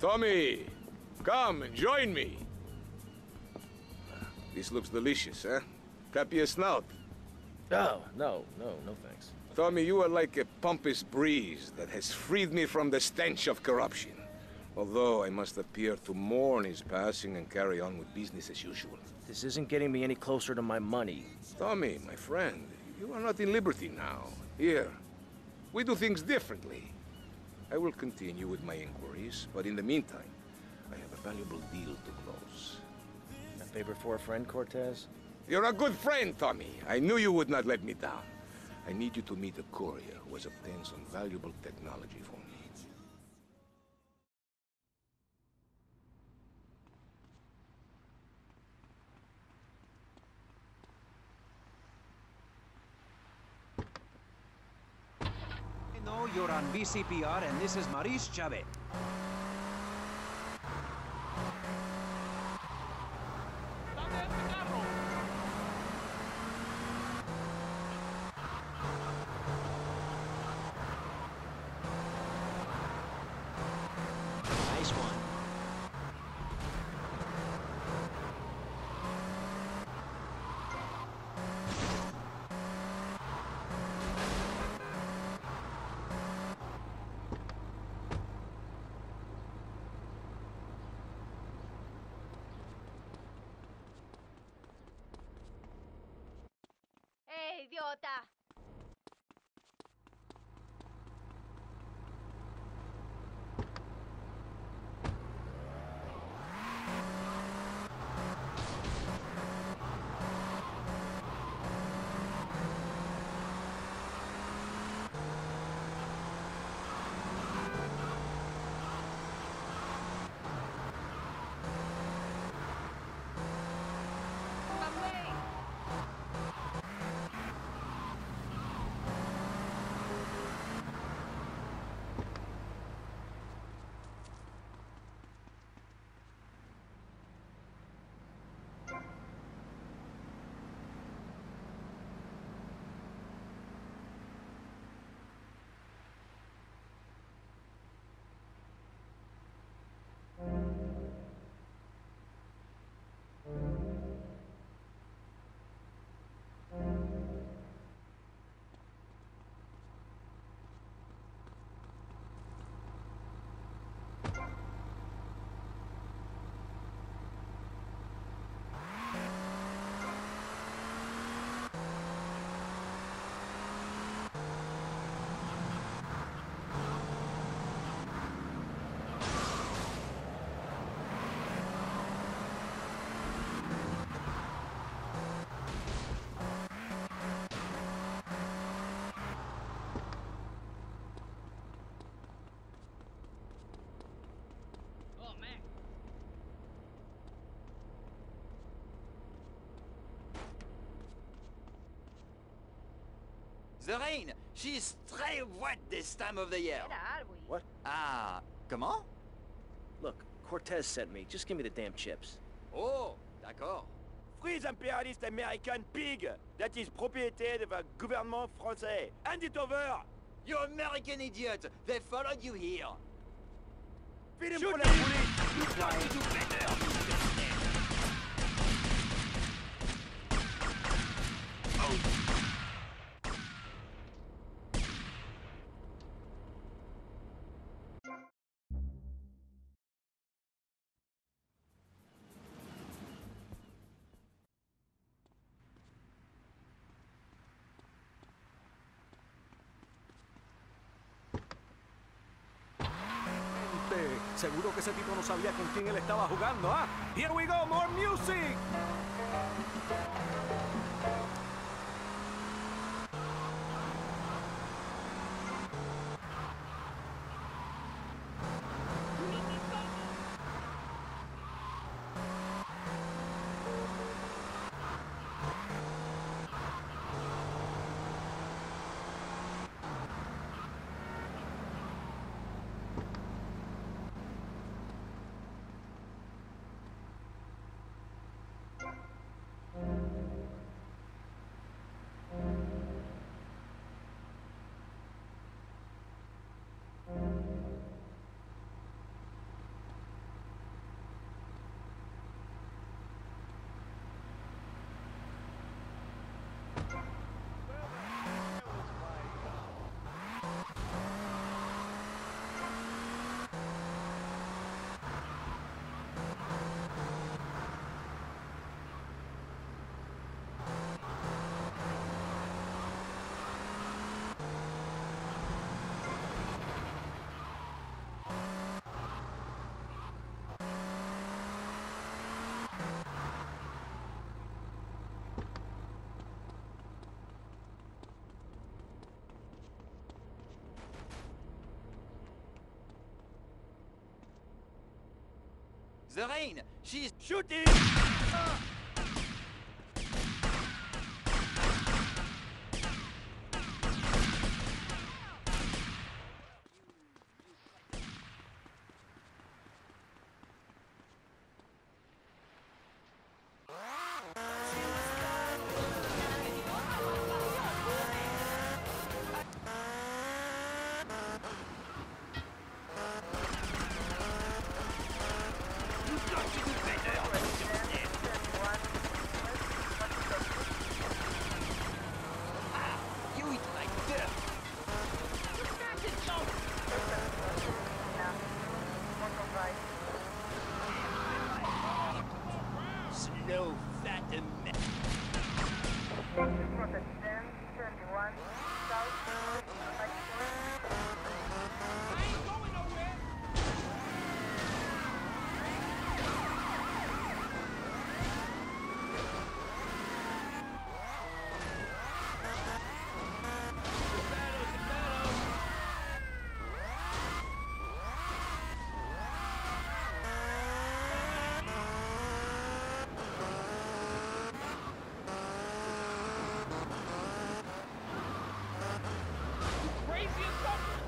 Tommy, come and join me. This looks delicious, huh? Copy a snout. Oh, no, no, no thanks. Tommy, you are like a pompous breeze that has freed me from the stench of corruption. Although I must appear to mourn his passing and carry on with business as usual. This isn't getting me any closer to my money. Tommy, my friend, you are not in Liberty now. Here, we do things differently. I will continue with my inquiries, but in the meantime, I have a valuable deal to close. A favor for a friend, Cortez? You're a good friend, Tommy. I knew you would not let me down. I need you to meet a courier who has obtained some valuable technology for me. You're on VCPR and this is Maurice Chavez. Nice one. 太。The rain, she's très wet this time of the year. What? Ah, comment? Look, Cortez sent me. Just give me the damn chips. Oh, d'accord. Freeze imperialist American pig that is propriété of a gouvernement français. Hand it over! You American idiot! They followed you here. Shoot! You to do better! Seguro que ese tipo no sabía con quién él estaba jugando, ¿ah? Here we go, more music! The rain! She's... Shooting! Slow, fat, and... Crazy as something.